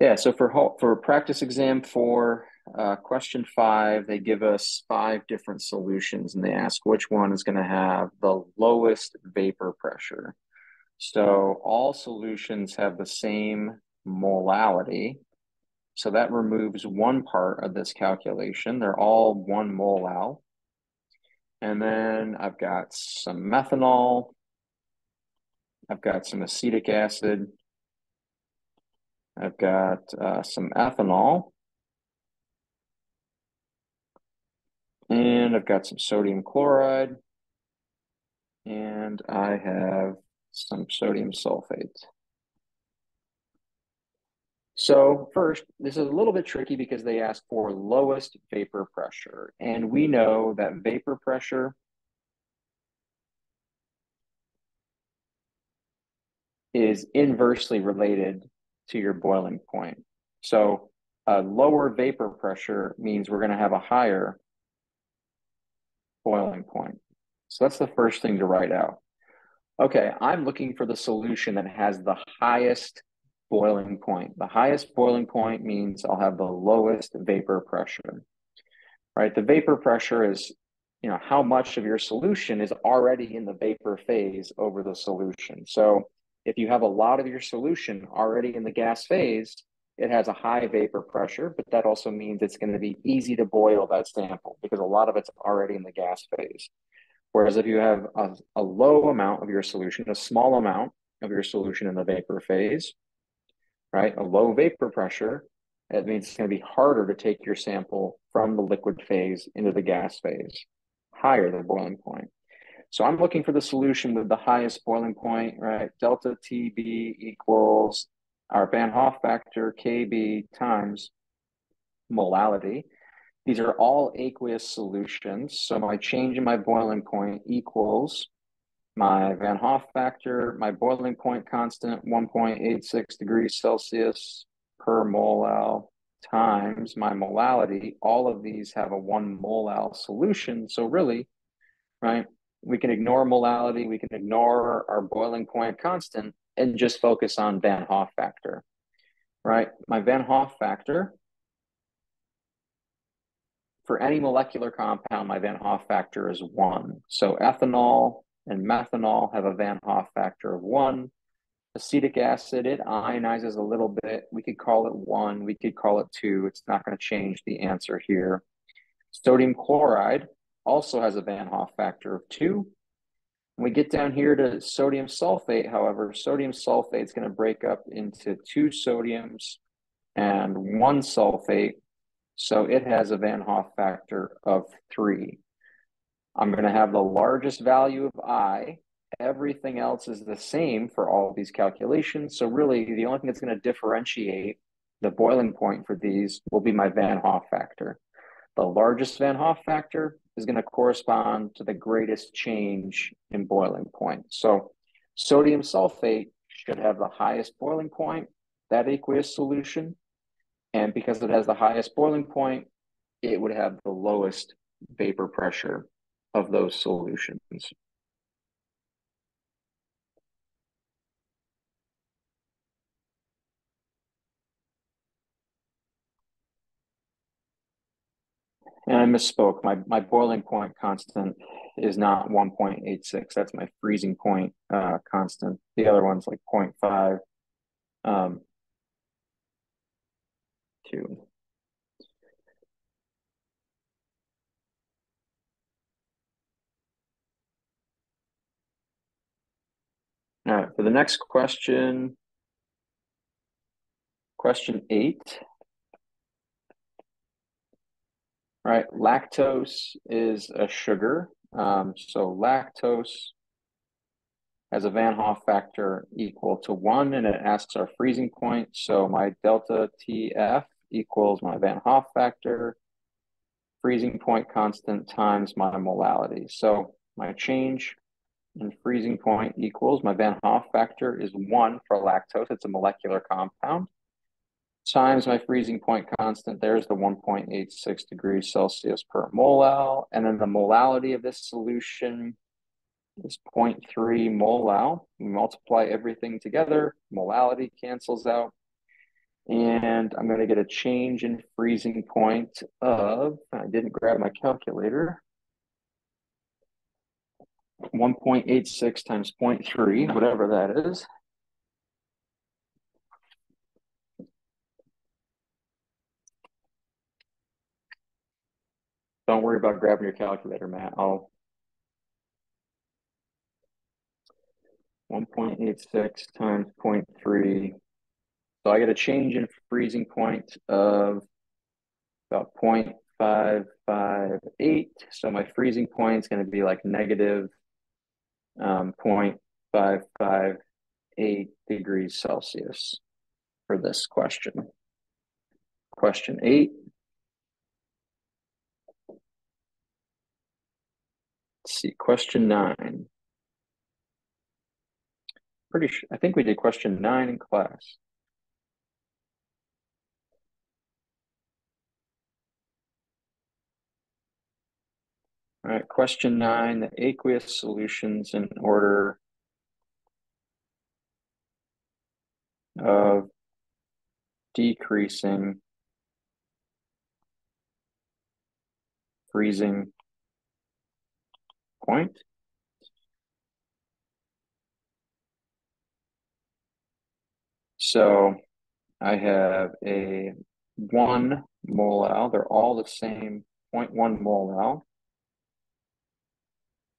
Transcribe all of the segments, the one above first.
Yeah, so for for practice exam four, uh, question five, they give us five different solutions and they ask which one is going to have the lowest vapor pressure. So all solutions have the same molality. So that removes one part of this calculation. They're all one molal. And then I've got some methanol. I've got some acetic acid. I've got uh, some ethanol. And I've got some sodium chloride. And I have some sodium sulfate. So first, this is a little bit tricky because they ask for lowest vapor pressure. And we know that vapor pressure is inversely related to your boiling point. So a lower vapor pressure means we're going to have a higher boiling point. So that's the first thing to write out. Okay, I'm looking for the solution that has the highest boiling point. The highest boiling point means I'll have the lowest vapor pressure, right? The vapor pressure is, you know, how much of your solution is already in the vapor phase over the solution. So if you have a lot of your solution already in the gas phase, it has a high vapor pressure, but that also means it's going to be easy to boil that sample because a lot of it's already in the gas phase. Whereas if you have a, a low amount of your solution, a small amount of your solution in the vapor phase, right? A low vapor pressure, it means it's going to be harder to take your sample from the liquid phase into the gas phase, higher the boiling point. So I'm looking for the solution with the highest boiling point, right? Delta TB equals our Van Hoff factor KB times molality. These are all aqueous solutions. So my change in my boiling point equals my Van Hoff factor, my boiling point constant, 1.86 degrees Celsius per molal times my molality. All of these have a one molal solution. So really, right, we can ignore molality, we can ignore our boiling point constant and just focus on Van Hoff factor, right? My Van Hoff factor, for any molecular compound, my Van Hoff factor is one. So ethanol and methanol have a Van Hoff factor of one. Acetic acid, it ionizes a little bit. We could call it one, we could call it two. It's not going to change the answer here. Sodium chloride also has a Van Hoff factor of two. When we get down here to sodium sulfate, however, sodium sulfate is going to break up into two sodiums and one sulfate. So it has a Van Hoff factor of three. I'm going to have the largest value of I. Everything else is the same for all these calculations. So really the only thing that's going to differentiate the boiling point for these will be my Van Hoff factor. The largest Van Hoff factor is going to correspond to the greatest change in boiling point. So sodium sulfate should have the highest boiling point, that aqueous solution. And because it has the highest boiling point, it would have the lowest vapor pressure of those solutions. And I misspoke. My my boiling point constant is not 1.86. That's my freezing point uh, constant. The other one's like 0.5. Um, two. All right, for the next question, question eight. All right, lactose is a sugar. Um, so lactose has a Van Hoff factor equal to one, and it asks our freezing point. So my delta TF equals my Van Hoff factor, freezing point constant times my molality. So my change in freezing point equals my Van Hoff factor is one for lactose. It's a molecular compound times my freezing point constant. There's the 1.86 degrees Celsius per molal. And then the molality of this solution is 0.3 molal. We multiply everything together. Molality cancels out. And I'm going to get a change in freezing point of, I didn't grab my calculator, 1.86 times 0.3, whatever that is. Don't worry about grabbing your calculator, Matt. I'll 1.86 times 0.3. So I get a change in freezing point of about 0.558. So my freezing point is going to be like negative um, 0.558 degrees Celsius for this question. Question eight. See, question nine. Pretty sure, I think we did question nine in class. All right, question nine, the aqueous solutions in order of decreasing freezing point. So I have a one molal, they're all the same 0.1 molal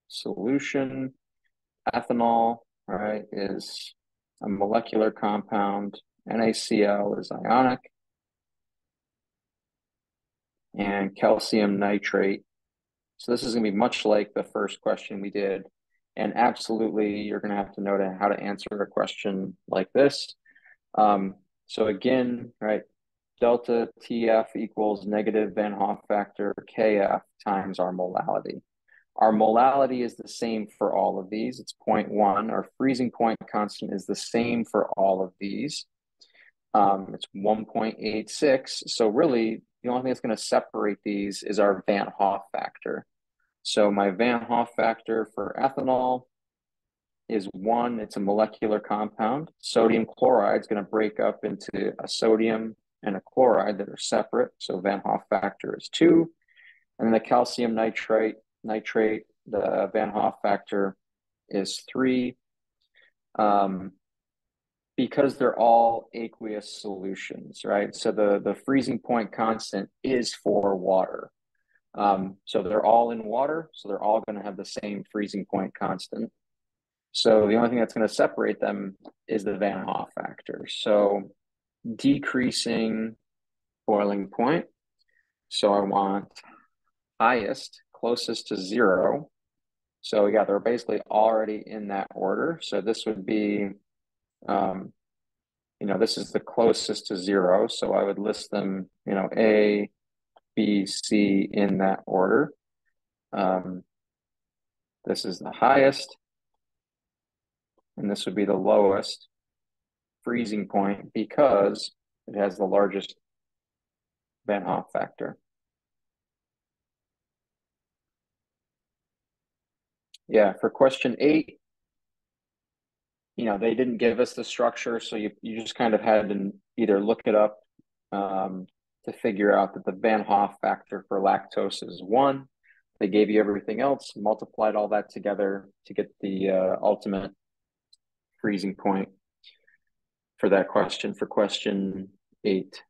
solution. Ethanol, right, is a molecular compound. NaCl is ionic. And calcium nitrate. So this is going to be much like the first question we did. And absolutely, you're going to have to know to how to answer a question like this. Um, so again, right, delta TF equals negative Van Hoff factor KF times our molality. Our molality is the same for all of these. It's 0.1. Our freezing point constant is the same for all of these. Um, it's 1.86. So really, the only thing that's going to separate these is our Van Hoff factor. So my Van Hoff factor for ethanol is one, it's a molecular compound. Sodium chloride is going to break up into a sodium and a chloride that are separate. So Van Hoff factor is two. And then the calcium nitrate nitrate, the Van Hoff factor is three. Um, because they're all aqueous solutions, right? So the, the freezing point constant is for water. Um, so they're all in water, so they're all going to have the same freezing point constant. So the only thing that's going to separate them is the Van Hoff factor. So decreasing boiling point. So I want highest closest to zero. So yeah, they're basically already in that order. So this would be, um, you know, this is the closest to zero. So I would list them, you know, A, B, C in that order. Um, this is the highest, and this would be the lowest freezing point because it has the largest Van Hoff factor. Yeah, for question eight, you know, they didn't give us the structure, so you, you just kind of had to either look it up um, to figure out that the Van Hoff factor for lactose is one. They gave you everything else, multiplied all that together to get the uh, ultimate freezing point for that question, for question eight.